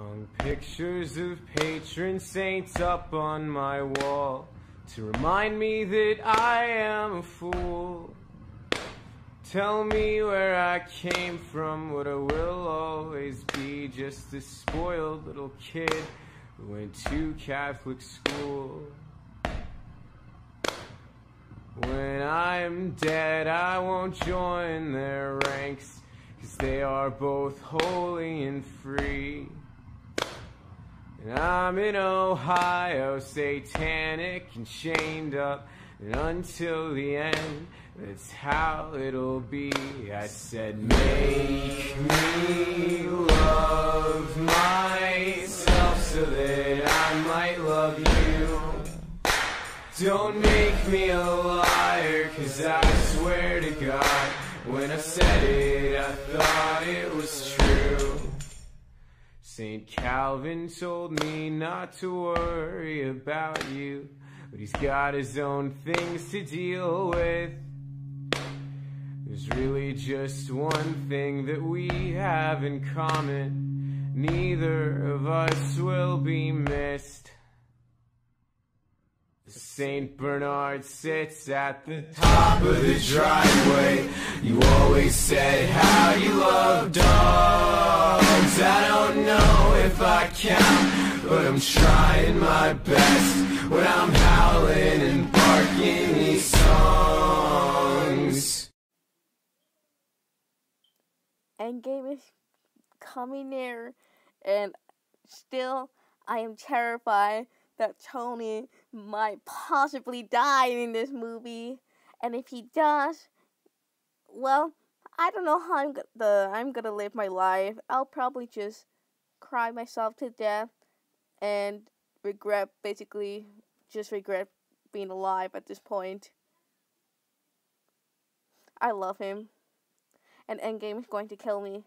Hung pictures of patron saints up on my wall to remind me that I am a fool. Tell me where I came from, what I will always be just a spoiled little kid who went to Catholic school. When I'm dead, I won't join their ranks, cause they are both holy and free. And I'm in Ohio, satanic and chained up, and until the end, that's how it'll be. I said, make me love myself so that I might love you. Don't make me a liar, cause I swear to God, when I said it, I thought it was true. St. Calvin told me not to worry about you, but he's got his own things to deal with. There's really just one thing that we have in common. Neither of us will be missed. St. Bernard sits at the top of the driveway. You always said how you love dogs. I don't know if I count, but I'm trying my best when I'm howling and barking these songs. Endgame is coming near, and still I am terrified that Tony might possibly die in this movie. And if he does, well, I don't know how I'm gonna I'm gonna live my life. I'll probably just cry myself to death and regret basically just regret being alive at this point. I love him. And Endgame is going to kill me.